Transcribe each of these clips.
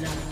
blood.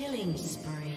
Killing spree.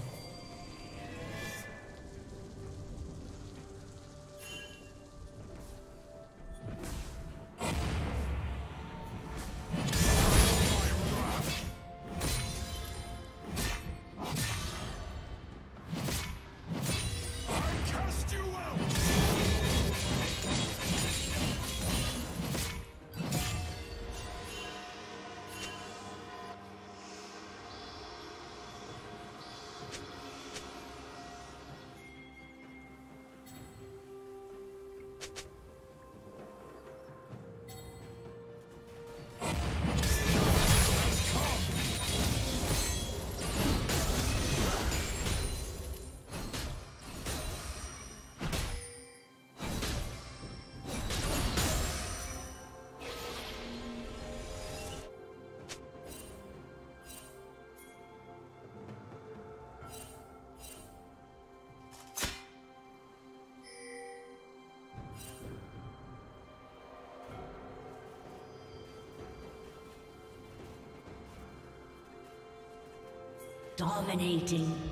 Dominating.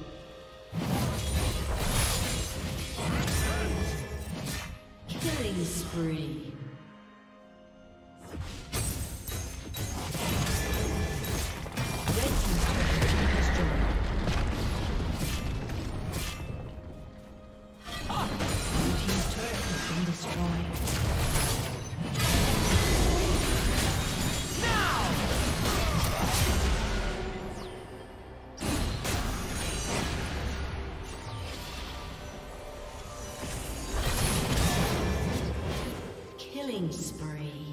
Killing spree.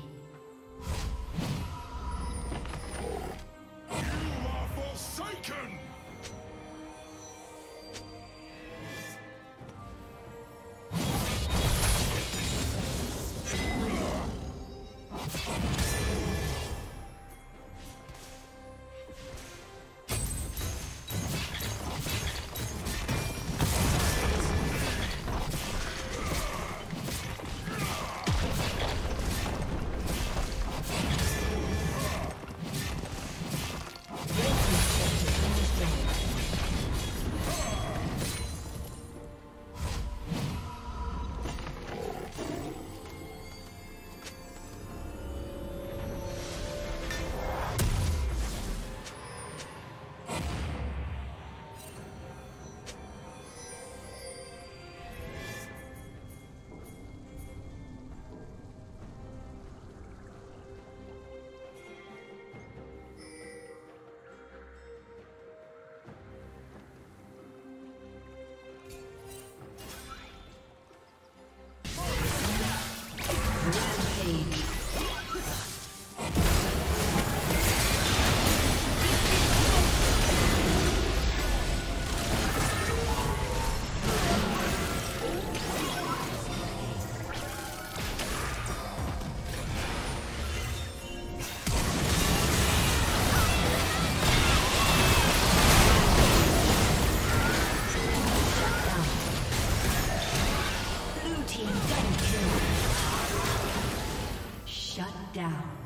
Slain